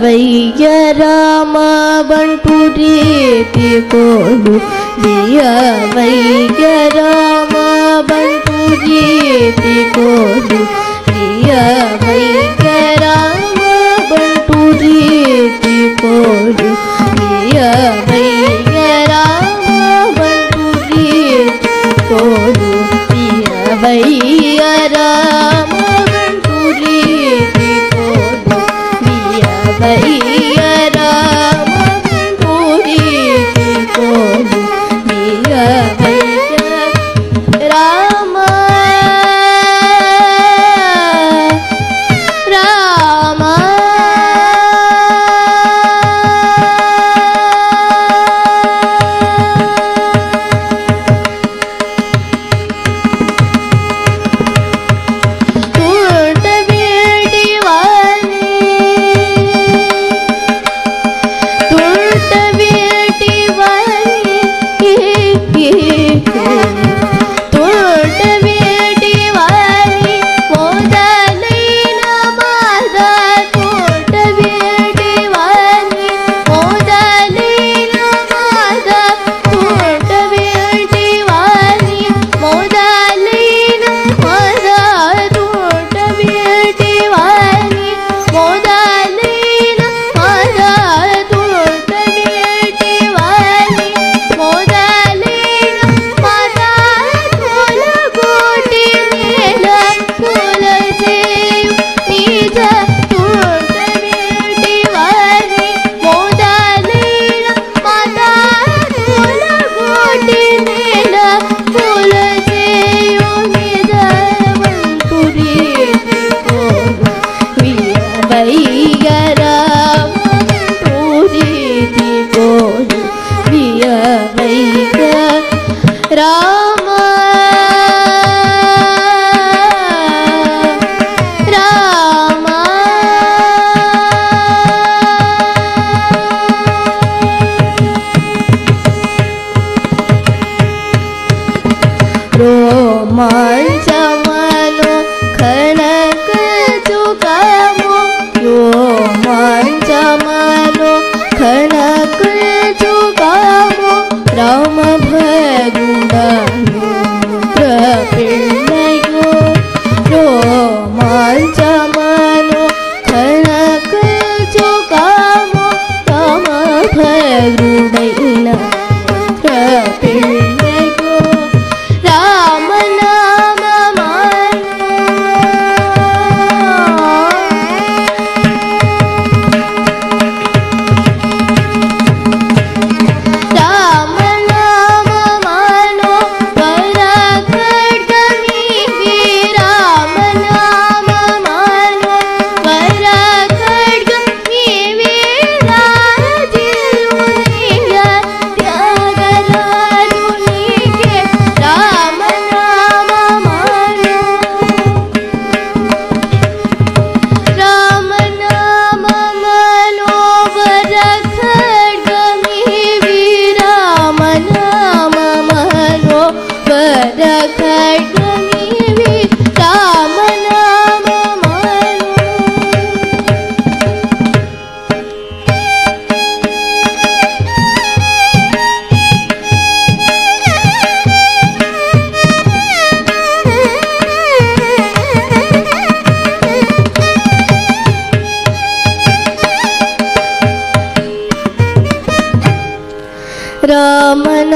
भै्यमाण्टुरीति code दै गण्टुरी code भै गरा बण्टुरीति ोड भण्टुी कोडिय भै Oh my.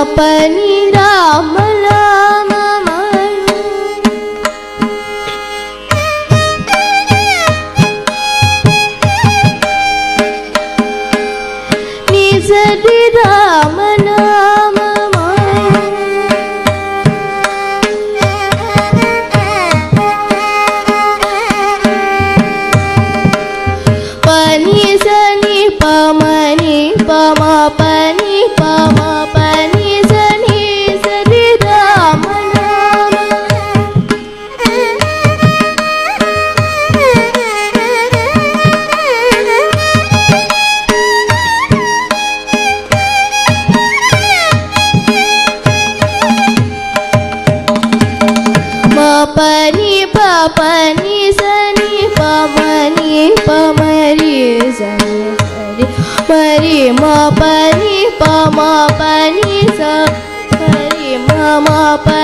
अपनी Papani, papani, sani, pamani, pamari, sani, sani, mari, ma, pani, pa, ma, pani, sa, pani.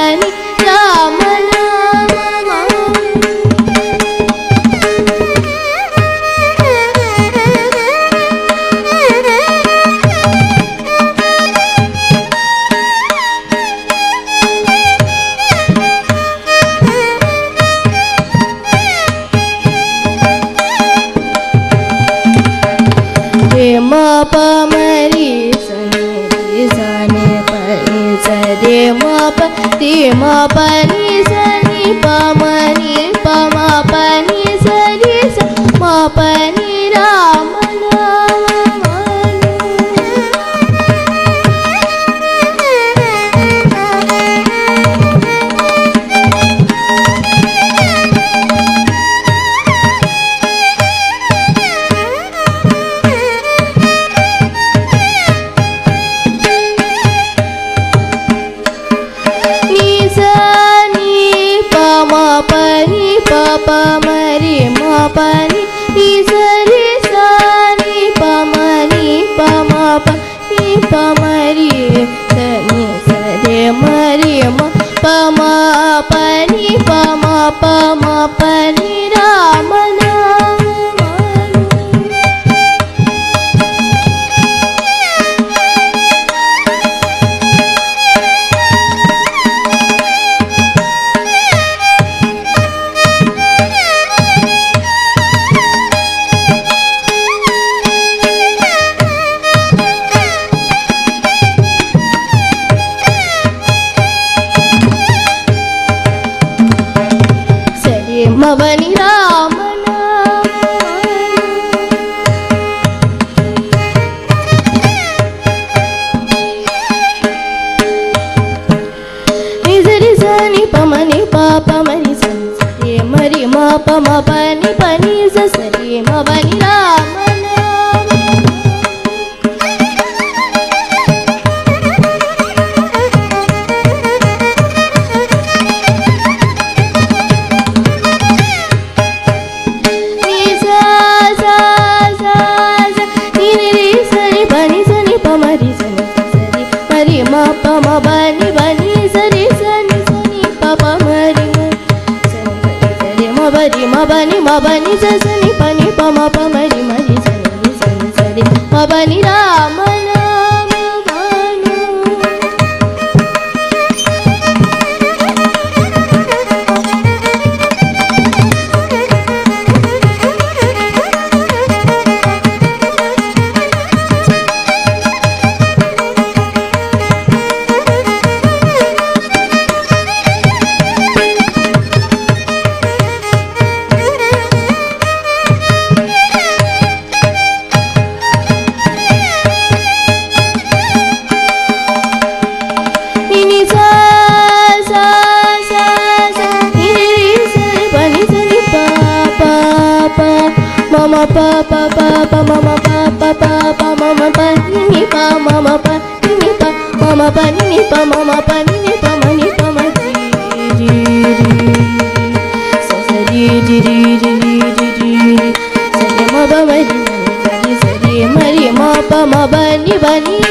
ी rama pa pa pa pa ma ma pa pa pa pa ma ma pa ni ni pa ma ma pa ni ni pa ma ma pa ni ni pa ma ma pa ni ni pa ma ni pa ma di di di sa sa di di di di di di di sa ma ba ma di ma ni sa di ma ri ma pa ma ba ni ba ni